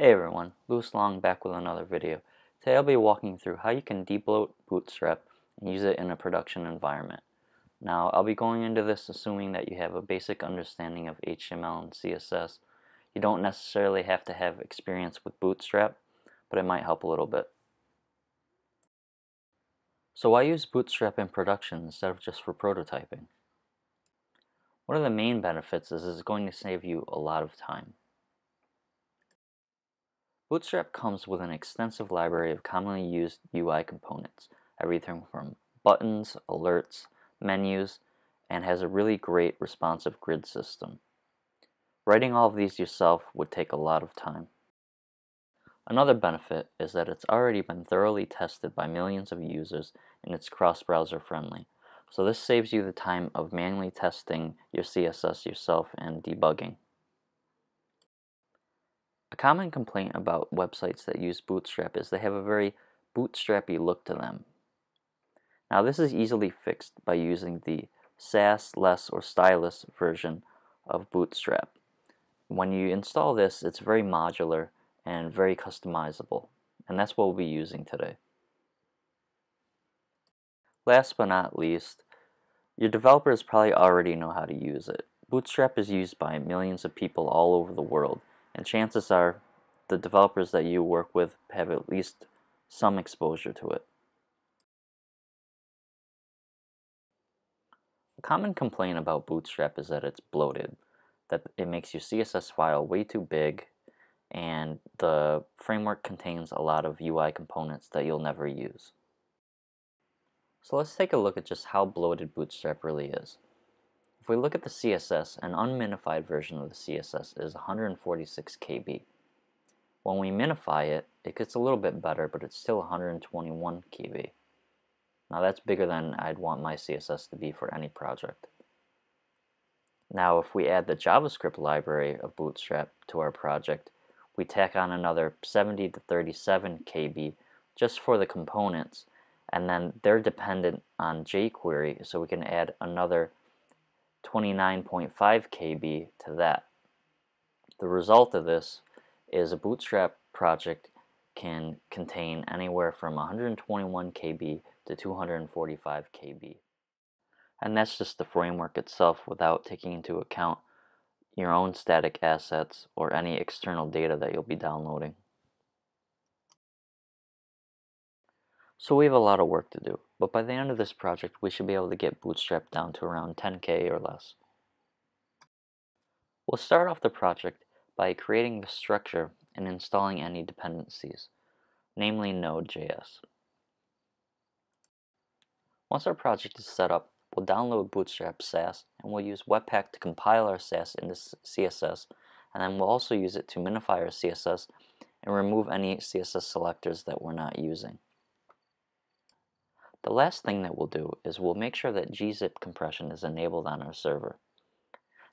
Hey everyone, Lewis Long back with another video. Today I'll be walking through how you can debloat Bootstrap and use it in a production environment. Now I'll be going into this assuming that you have a basic understanding of HTML and CSS. You don't necessarily have to have experience with Bootstrap, but it might help a little bit. So why use Bootstrap in production instead of just for prototyping? One of the main benefits is it's going to save you a lot of time. Bootstrap comes with an extensive library of commonly used UI components, everything from buttons, alerts, menus, and has a really great responsive grid system. Writing all of these yourself would take a lot of time. Another benefit is that it's already been thoroughly tested by millions of users and it's cross-browser friendly. So this saves you the time of manually testing your CSS yourself and debugging. A common complaint about websites that use Bootstrap is they have a very bootstrappy look to them. Now this is easily fixed by using the Sass, Less, or Stylus version of Bootstrap. When you install this, it's very modular and very customizable, and that's what we'll be using today. Last but not least, your developers probably already know how to use it. Bootstrap is used by millions of people all over the world, and chances are the developers that you work with have at least some exposure to it. A common complaint about Bootstrap is that it's bloated, that it makes your CSS file way too big, and the framework contains a lot of UI components that you'll never use. So let's take a look at just how bloated Bootstrap really is. If we look at the CSS, an unminified version of the CSS is 146 KB. When we minify it, it gets a little bit better, but it's still 121 KB. Now that's bigger than I'd want my CSS to be for any project. Now if we add the JavaScript library of Bootstrap to our project, we tack on another 70 to 37 KB just for the components, and then they're dependent on jQuery, so we can add another 29.5 KB to that. The result of this is a Bootstrap project can contain anywhere from 121 KB to 245 KB. And that's just the framework itself without taking into account your own static assets or any external data that you'll be downloading. So we have a lot of work to do, but by the end of this project we should be able to get Bootstrap down to around 10k or less. We'll start off the project by creating the structure and installing any dependencies, namely Node.js. Once our project is set up, we'll download Bootstrap Sass and we'll use Webpack to compile our Sass into CSS and then we'll also use it to minify our CSS and remove any CSS selectors that we're not using. The last thing that we'll do is we'll make sure that gzip compression is enabled on our server.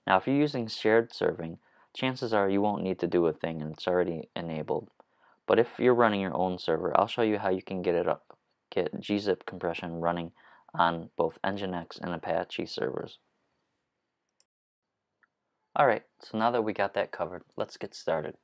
Now if you're using shared serving, chances are you won't need to do a thing and it's already enabled. But if you're running your own server, I'll show you how you can get it up, get gzip compression running on both Nginx and Apache servers. Alright, so now that we got that covered, let's get started.